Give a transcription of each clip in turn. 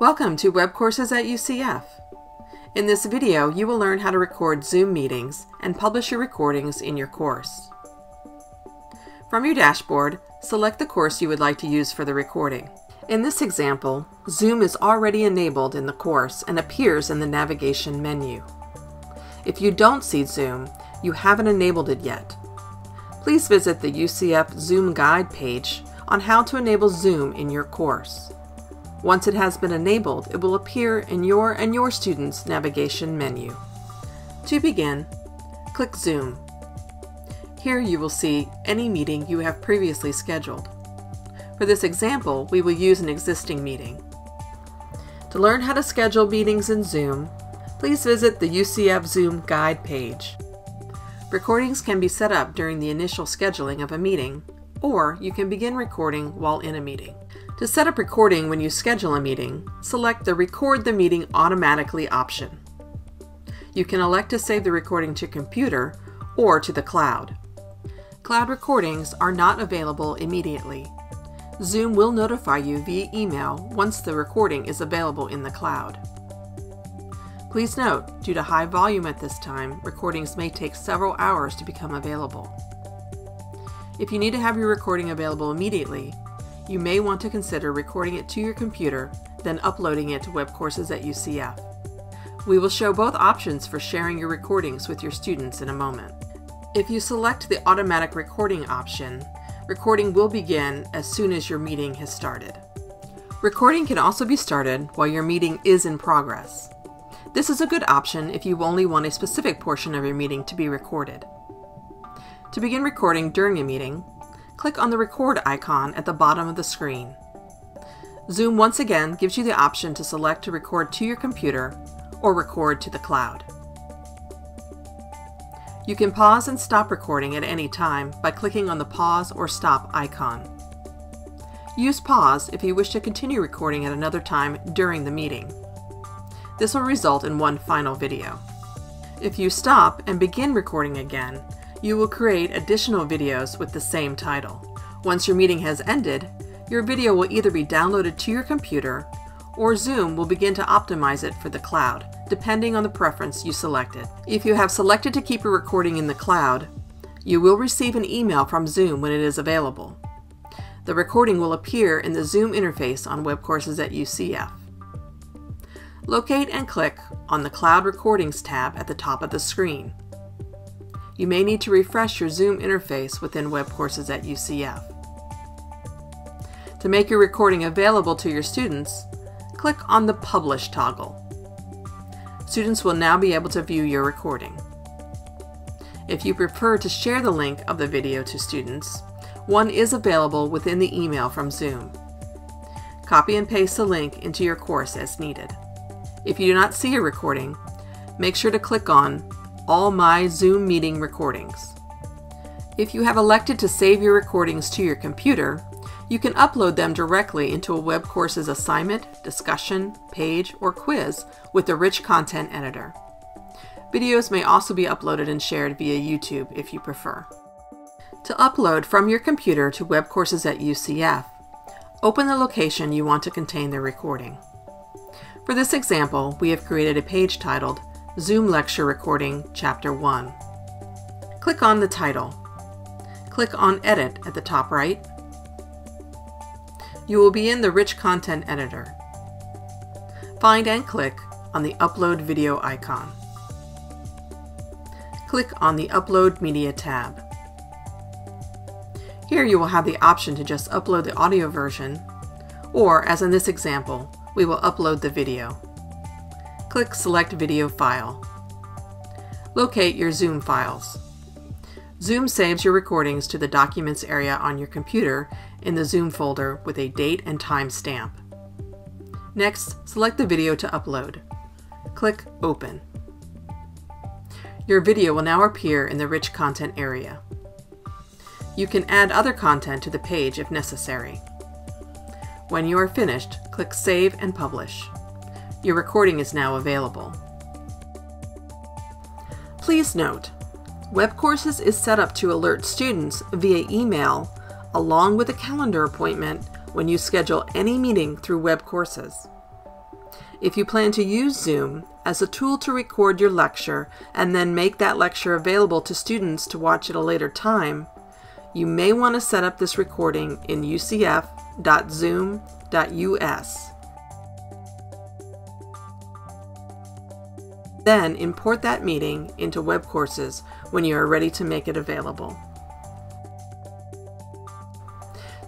Welcome to Web Courses at UCF. In this video, you will learn how to record Zoom meetings and publish your recordings in your course. From your dashboard, select the course you would like to use for the recording. In this example, Zoom is already enabled in the course and appears in the navigation menu. If you don't see Zoom, you haven't enabled it yet. Please visit the UCF Zoom Guide page on how to enable Zoom in your course. Once it has been enabled, it will appear in your and your students' navigation menu. To begin, click Zoom. Here you will see any meeting you have previously scheduled. For this example, we will use an existing meeting. To learn how to schedule meetings in Zoom, please visit the UCF Zoom Guide page. Recordings can be set up during the initial scheduling of a meeting, or you can begin recording while in a meeting. To set up recording when you schedule a meeting, select the Record the Meeting Automatically option. You can elect to save the recording to computer or to the cloud. Cloud recordings are not available immediately. Zoom will notify you via email once the recording is available in the cloud. Please note, due to high volume at this time, recordings may take several hours to become available. If you need to have your recording available immediately, you may want to consider recording it to your computer, then uploading it to Web Courses at UCF. We will show both options for sharing your recordings with your students in a moment. If you select the automatic recording option, recording will begin as soon as your meeting has started. Recording can also be started while your meeting is in progress. This is a good option if you only want a specific portion of your meeting to be recorded. To begin recording during a meeting, click on the record icon at the bottom of the screen. Zoom once again gives you the option to select to record to your computer or record to the cloud. You can pause and stop recording at any time by clicking on the pause or stop icon. Use pause if you wish to continue recording at another time during the meeting. This will result in one final video. If you stop and begin recording again, you will create additional videos with the same title. Once your meeting has ended, your video will either be downloaded to your computer or Zoom will begin to optimize it for the cloud, depending on the preference you selected. If you have selected to keep your recording in the cloud, you will receive an email from Zoom when it is available. The recording will appear in the Zoom interface on Web Courses at UCF. Locate and click on the Cloud Recordings tab at the top of the screen you may need to refresh your Zoom interface within Web Courses at UCF. To make your recording available to your students, click on the Publish toggle. Students will now be able to view your recording. If you prefer to share the link of the video to students, one is available within the email from Zoom. Copy and paste the link into your course as needed. If you do not see a recording, make sure to click on all my Zoom meeting recordings. If you have elected to save your recordings to your computer, you can upload them directly into a web course's assignment, discussion, page, or quiz with the Rich Content Editor. Videos may also be uploaded and shared via YouTube if you prefer. To upload from your computer to web courses at UCF, open the location you want to contain the recording. For this example, we have created a page titled Zoom Lecture Recording, Chapter 1. Click on the title. Click on Edit at the top right. You will be in the Rich Content Editor. Find and click on the Upload Video icon. Click on the Upload Media tab. Here you will have the option to just upload the audio version, or as in this example, we will upload the video click Select Video File. Locate your Zoom files. Zoom saves your recordings to the Documents area on your computer in the Zoom folder with a date and time stamp. Next, select the video to upload. Click Open. Your video will now appear in the Rich Content area. You can add other content to the page if necessary. When you are finished, click Save and Publish. Your recording is now available. Please note, WebCourses is set up to alert students via email along with a calendar appointment when you schedule any meeting through WebCourses. If you plan to use Zoom as a tool to record your lecture and then make that lecture available to students to watch at a later time, you may want to set up this recording in ucf.zoom.us. Then import that meeting into WebCourses when you are ready to make it available.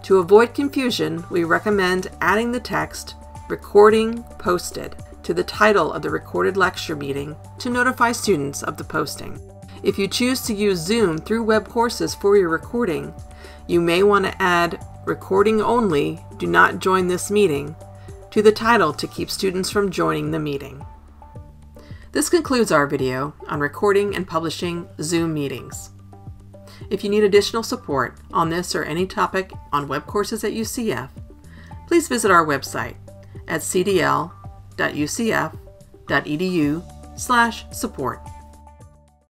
To avoid confusion, we recommend adding the text Recording Posted to the title of the recorded lecture meeting to notify students of the posting. If you choose to use Zoom through WebCourses for your recording, you may want to add Recording Only, Do Not Join This Meeting to the title to keep students from joining the meeting. This concludes our video on recording and publishing Zoom meetings. If you need additional support on this or any topic on web courses at UCF, please visit our website at cdl.ucf.edu slash support.